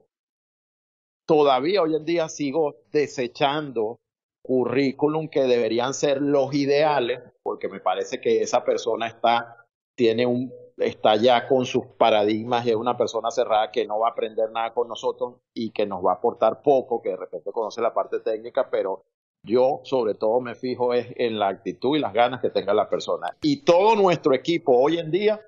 Speaker 5: todavía hoy en día sigo desechando currículum que deberían ser los ideales, porque me parece que esa persona está, tiene un, está ya con sus paradigmas y es una persona cerrada que no va a aprender nada con nosotros y que nos va a aportar poco, que de repente conoce la parte técnica, pero yo sobre todo me fijo es en la actitud y las ganas que tenga la persona. Y todo nuestro equipo hoy en día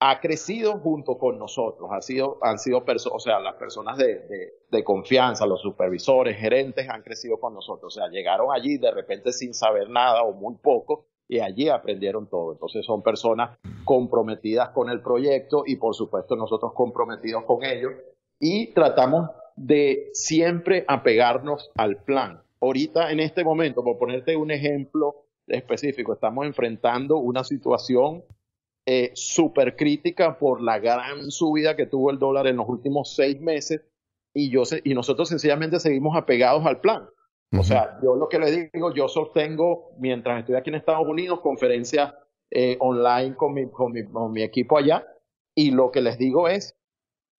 Speaker 5: ha crecido junto con nosotros. Ha sido, han sido o sea, las personas de, de, confianza, los supervisores, gerentes han crecido con nosotros. O sea, llegaron allí de repente sin saber nada o muy poco y allí aprendieron todo. Entonces son personas comprometidas con el proyecto y por supuesto nosotros comprometidos con ellos y tratamos de siempre apegarnos al plan ahorita en este momento, por ponerte un ejemplo específico, estamos enfrentando una situación eh, súper crítica por la gran subida que tuvo el dólar en los últimos seis meses y, yo, y nosotros sencillamente seguimos apegados al plan. O sea, yo lo que le digo, yo sostengo, mientras estoy aquí en Estados Unidos, conferencias eh, online con mi, con, mi, con mi equipo allá, y lo que les digo es,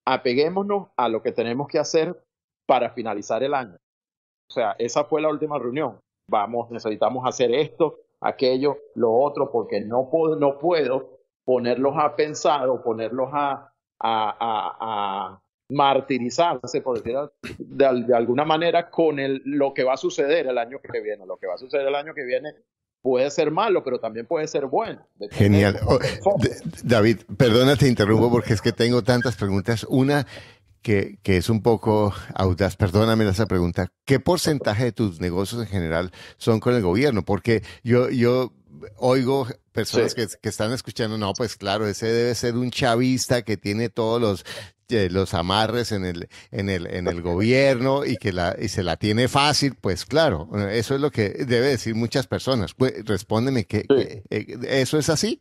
Speaker 5: apeguémonos a lo que tenemos que hacer para finalizar el año. O sea, esa fue la última reunión. Vamos, necesitamos hacer esto, aquello, lo otro, porque no puedo, no puedo ponerlos a pensar o ponerlos a, a, martirizarse, por decirlo de, de, alguna manera, con el, lo que va a suceder el año que viene. Lo que va a suceder el año que viene puede ser malo, pero también puede ser bueno.
Speaker 1: Genial. Oh, David, perdona, te interrumpo porque es que tengo tantas preguntas. Una que, que, es un poco audaz, perdóname esa pregunta. ¿Qué porcentaje de tus negocios en general son con el gobierno? Porque yo, yo oigo personas que, que, están escuchando, no, pues claro, ese debe ser un chavista que tiene todos los, eh, los amarres en el, en el, en el gobierno y que la, y se la tiene fácil, pues claro, eso es lo que debe decir muchas personas. Pues, respóndeme que, eh, eso es así.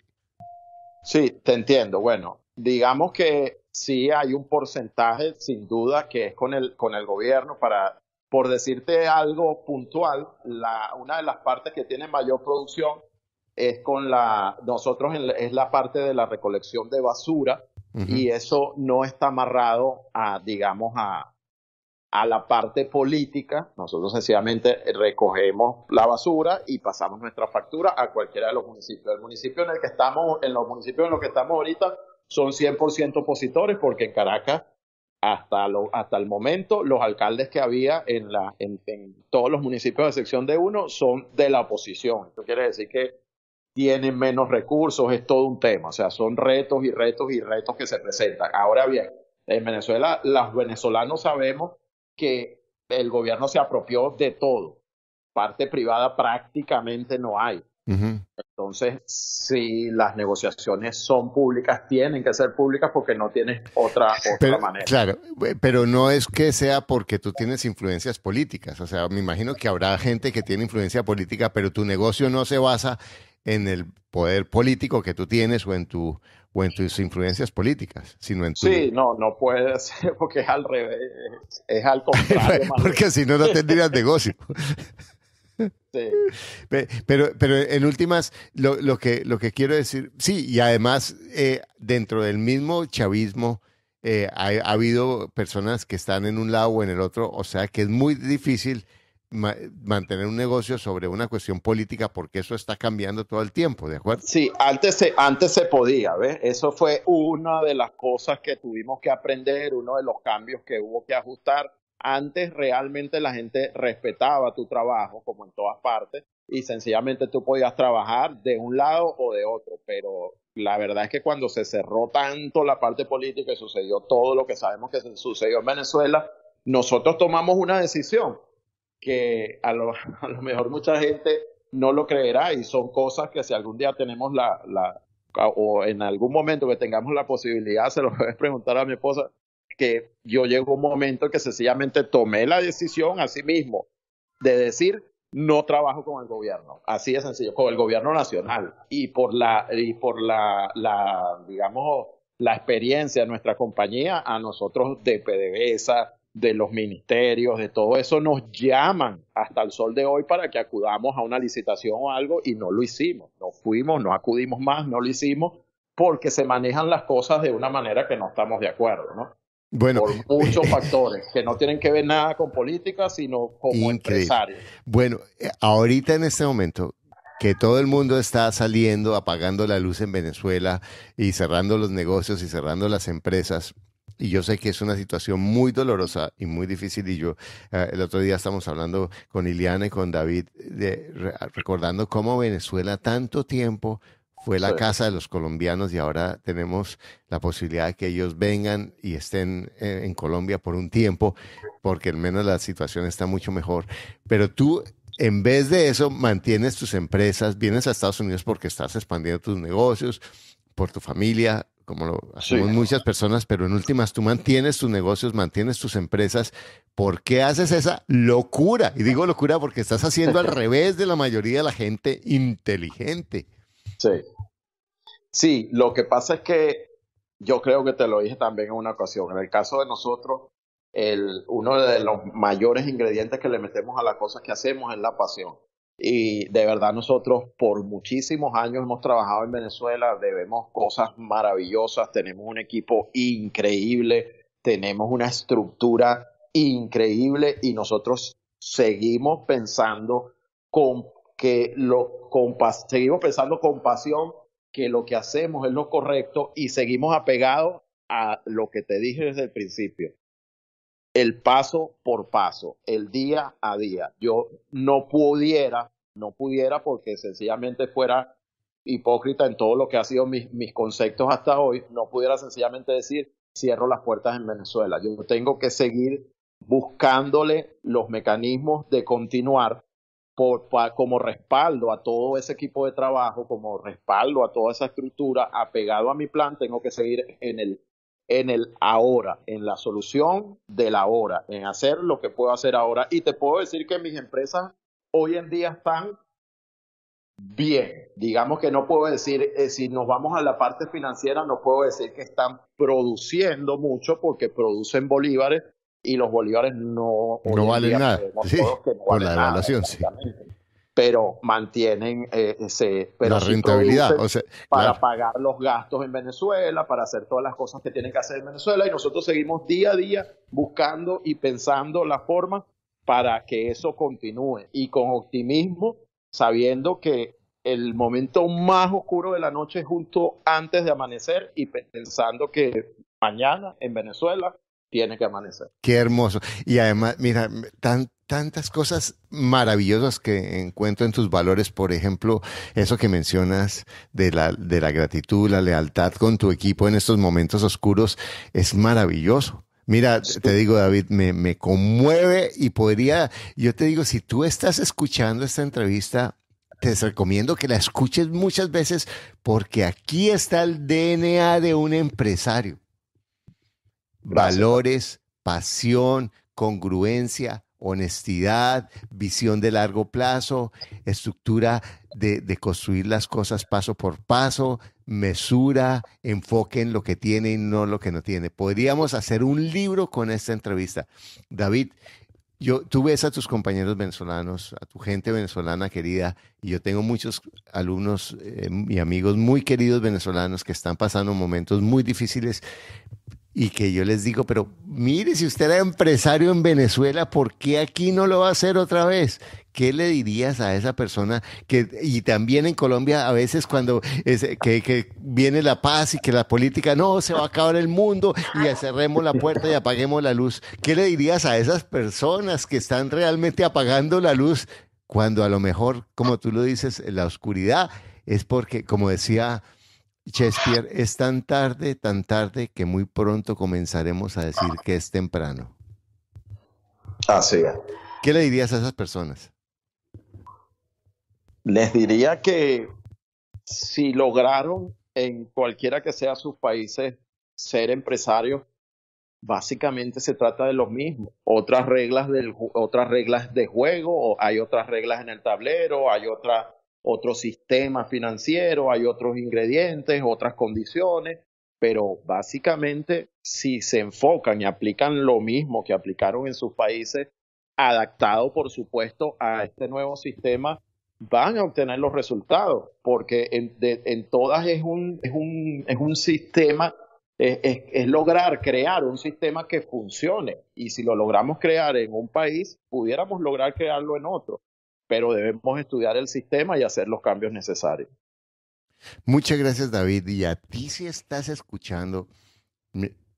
Speaker 5: Sí, te entiendo. Bueno, digamos que sí hay un porcentaje, sin duda, que es con el, con el gobierno para, por decirte algo puntual, la, una de las partes que tiene mayor producción es con la, nosotros es la parte de la recolección de basura y eso no está amarrado a, digamos, a, a la parte política. Nosotros sencillamente recogemos la basura y pasamos nuestra factura a cualquiera de los municipios. El municipio en el que estamos, en los municipios en los que estamos ahorita, son 100% opositores porque en Caracas hasta, lo, hasta el momento los alcaldes que había en, la, en, en, todos los municipios de sección de uno son de la oposición. Esto quiere decir que tienen menos recursos, es todo un tema. O sea, son retos y retos y retos que se presentan. Ahora bien, en Venezuela, los venezolanos sabemos que el gobierno se apropió de todo. Parte privada prácticamente no hay. Entonces, si las negociaciones son públicas, tienen que ser públicas porque no tienes otra, otra manera.
Speaker 1: Claro, pero no es que sea porque tú tienes influencias políticas. O sea, me imagino que habrá gente que tiene influencia política, pero tu negocio no se basa en el poder político que tú tienes o en tu o en tus influencias políticas, sino en tu...
Speaker 5: Sí, no, no puede ser porque es al revés, es al contrario.
Speaker 1: porque si no, no tendrías negocio. Sí. Pero, pero en últimas, lo, lo, que, lo que quiero decir, sí, y además eh, dentro del mismo chavismo eh, ha, ha, habido personas que están en un lado o en el otro, o sea que es muy difícil mantener un negocio sobre una cuestión política porque eso está cambiando todo el tiempo, ¿de acuerdo?
Speaker 5: Sí, antes se, antes se podía, ¿ves? Eso fue una de las cosas que tuvimos que aprender, uno de los cambios que hubo que ajustar. Antes realmente la gente respetaba tu trabajo, como en todas partes, y sencillamente tú podías trabajar de un lado o de otro, pero la verdad es que cuando se cerró tanto la parte política y sucedió todo lo que sabemos que sucedió en Venezuela, nosotros tomamos una decisión que a lo, a lo mejor mucha gente no lo creerá y son cosas que si algún día tenemos la, o en algún momento que tengamos la posibilidad, se lo voy preguntar a mi esposa, que yo llegó un momento que sencillamente tomé la decisión a sí mismo de decir no trabajo con el gobierno, así de sencillo, con el gobierno nacional y por la y por la, la digamos la experiencia de nuestra compañía a nosotros de PDVSA, de los ministerios, de todo eso, nos llaman hasta el sol de hoy para que acudamos a una licitación o algo y no lo hicimos. No fuimos, no acudimos más, no lo hicimos porque se manejan las cosas de una manera que no estamos de acuerdo, ¿no?
Speaker 1: Bueno,
Speaker 5: por muchos factores que no tienen que ver nada con política, sino como empresarios.
Speaker 1: Bueno, eh, ahorita en este momento que todo el mundo está saliendo, apagando la luz en Venezuela y cerrando los negocios y cerrando las empresas, y yo sé que es una situación muy dolorosa y muy difícil. Y yo, eh, el otro día estamos hablando con Iliana y con David, de, recordando cómo Venezuela tanto tiempo fue la casa de los colombianos y ahora tenemos la posibilidad de que ellos vengan y estén eh, en Colombia por un tiempo, porque al menos la situación está mucho mejor. Pero tú, en vez de eso, mantienes tus empresas, vienes a Estados Unidos porque estás expandiendo tus negocios, por tu familia, como lo hacemos muchas personas, pero en últimas tú mantienes tus negocios, mantienes tus empresas. ¿Por qué haces esa locura? Y digo locura porque estás haciendo al revés de la mayoría de la gente inteligente.
Speaker 5: Sí. Sí, lo que pasa es que yo creo que te lo dije también en una ocasión. En el caso de nosotros, el, uno de los mayores ingredientes que le metemos a las cosas que hacemos es la pasión. Y de verdad nosotros por muchísimos años hemos trabajado en Venezuela, debemos cosas maravillosas, tenemos un equipo increíble, tenemos una estructura increíble y nosotros seguimos pensando con que lo con, seguimos pensando con pasión que lo que hacemos es lo correcto y seguimos apegados a lo que te dije desde el principio. El paso por paso, el día a día. Yo no pudiera, no pudiera porque sencillamente fuera hipócrita en todo lo que ha sido mis, mis conceptos hasta hoy, no pudiera sencillamente decir cierro las puertas en Venezuela. Yo tengo que seguir buscándole los mecanismos de continuar por, como respaldo a todo ese equipo de trabajo, como respaldo a toda esa estructura, apegado a mi plan, tengo que seguir en el, en el ahora, en la solución del ahora, en hacer lo que puedo hacer ahora. Y te puedo decir que mis empresas hoy en día están bien. Digamos que no puedo decir, eh, si nos vamos a la parte financiera, no puedo decir que están produciendo mucho porque producen bolívares y los bolívares no,
Speaker 1: no valen nada. por la devaluación, sí.
Speaker 5: Pero mantienen eh, ese, pero
Speaker 1: la rentabilidad o sea,
Speaker 5: para pagar los gastos en Venezuela, para hacer todas las cosas que tienen que hacer en Venezuela y nosotros seguimos día a día buscando y pensando la forma para que eso continúe y con optimismo, sabiendo que el momento más oscuro de la noche es justo antes de amanecer y pensando que mañana en Venezuela tiene que amanecer.
Speaker 1: Qué hermoso. Y además, mira, tan, tantas cosas maravillosas que encuentro en tus valores, por ejemplo, eso que mencionas de la, de la gratitud, la lealtad con tu equipo en estos momentos oscuros, es maravilloso. Mira, te digo, David, me, me conmueve y podría, yo te digo, si tú estás escuchando esta entrevista, te recomiendo que la escuches muchas veces porque aquí está el DNA de un empresario valores, pasión, congruencia, honestidad, visión de largo plazo, estructura de, de, construir las cosas paso por paso, mesura, enfoque en lo que tiene y no lo que no tiene. Podríamos hacer un libro con esta entrevista. David, yo, tú ves a tus compañeros venezolanos, a tu gente venezolana querida, y yo tengo muchos alumnos eh, y amigos muy queridos venezolanos que están pasando momentos muy difíciles, y que yo les digo, pero mire, si usted era empresario en Venezuela, ¿por qué aquí no lo va a hacer otra vez? ¿Qué le dirías a esa persona? Que, y también en Colombia, a veces cuando que, que, viene la paz y que la política, no, se va a acabar el mundo y cerremos la puerta y apaguemos la luz. ¿Qué le dirías a esas personas que están realmente apagando la luz cuando a lo mejor, como tú lo dices, la oscuridad es porque, como decía Shakespeare, es tan tarde, tan tarde que muy pronto comenzaremos a decir que es temprano.
Speaker 5: Así es.
Speaker 1: ¿Qué le dirías a esas personas?
Speaker 5: Les diría que si lograron en cualquiera que sea sus países ser empresarios, básicamente se trata de lo mismo. Otras reglas, del, otras reglas de juego, hay otras reglas en el tablero, hay otras otro sistema financiero, hay otros ingredientes, otras condiciones, pero básicamente si se enfocan y aplican lo mismo que aplicaron en sus países, adaptado por supuesto a este nuevo sistema, van a obtener los resultados, porque en, todas es un, es un, es un sistema, es lograr crear un sistema que funcione. Y si lo logramos crear en un país, pudiéramos lograr crearlo en otro pero debemos estudiar el sistema y hacer los cambios necesarios.
Speaker 1: Muchas gracias, David. Y a ti si estás escuchando,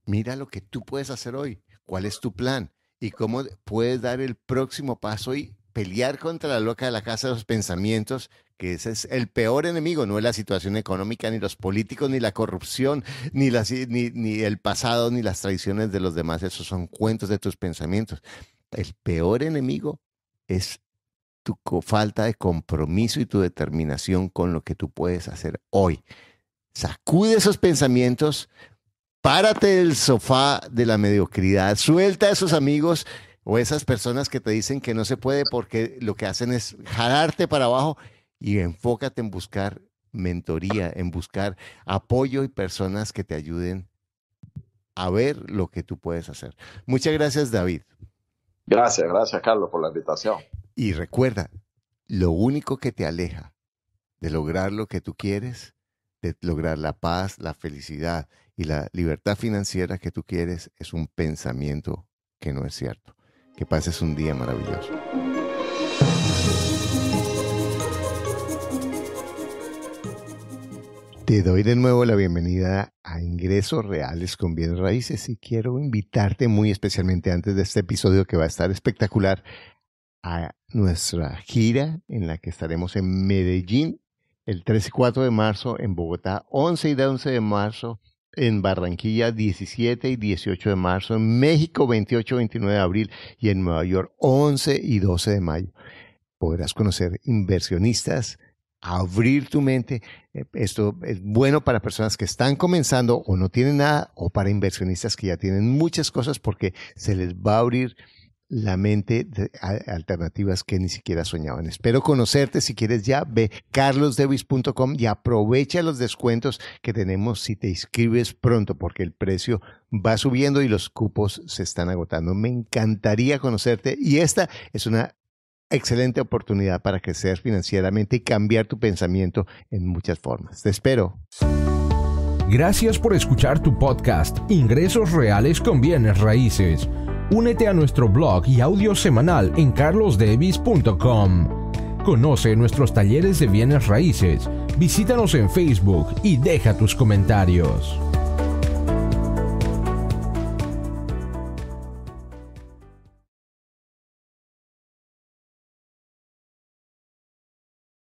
Speaker 1: mira lo que tú puedes hacer hoy. ¿Cuál es tu plan? Y cómo puedes dar el próximo paso y pelear contra la loca de la casa de los pensamientos, que ese es el peor enemigo, no es la situación económica, ni los políticos, ni la corrupción, ni, ni, ni el pasado, ni las tradiciones de los demás. Esos son cuentos de tus pensamientos. El peor enemigo es tu falta de compromiso y tu determinación con lo que tú puedes hacer hoy. Sacude esos pensamientos, párate del sofá de la mediocridad, suelta a esos amigos o esas personas que te dicen que no se puede porque lo que hacen es jalarte para abajo y enfócate en buscar mentoría, en buscar apoyo y personas que te ayuden a ver lo que tú puedes hacer. Muchas gracias, David.
Speaker 5: Gracias, gracias, Carlos, por la invitación.
Speaker 1: Y recuerda, lo único que te aleja de lograr lo que tú quieres, de lograr la paz, la felicidad y la libertad financiera que tú quieres, es un pensamiento que no es cierto. Que pases un día maravilloso. Te doy de nuevo la bienvenida a Ingresos Reales con Bienes Raíces y quiero invitarte muy especialmente antes de este episodio que va a estar espectacular a nuestra gira en la que estaremos en Medellín el 3 y 4 de marzo, en Bogotá 11 y 11 de marzo, en Barranquilla 17 y 18 de marzo, en México 28 y 29 de abril y en Nueva York 11 y 12 de mayo. Podrás conocer inversionistas, abrir tu mente. Eh, esto es bueno para personas que están comenzando o no tienen nada, o para inversionistas que ya tienen muchas cosas porque se les va a abrir la mente de alternativas que ni siquiera soñaban. Espero conocerte. Si quieres ya, ve carlosdevis.com y aprovecha los descuentos que tenemos si te inscribes pronto, porque el precio va subiendo y los cupos se están agotando. Me encantaría conocerte y esta es una excelente oportunidad para crecer financieramente y cambiar tu pensamiento en muchas formas. Te espero.
Speaker 2: Gracias por escuchar tu podcast Ingresos Reales con Bienes Raíces. Únete a nuestro blog y audio semanal en carlosdevis.com. Conoce nuestros talleres de bienes raíces, visítanos en Facebook y deja tus comentarios.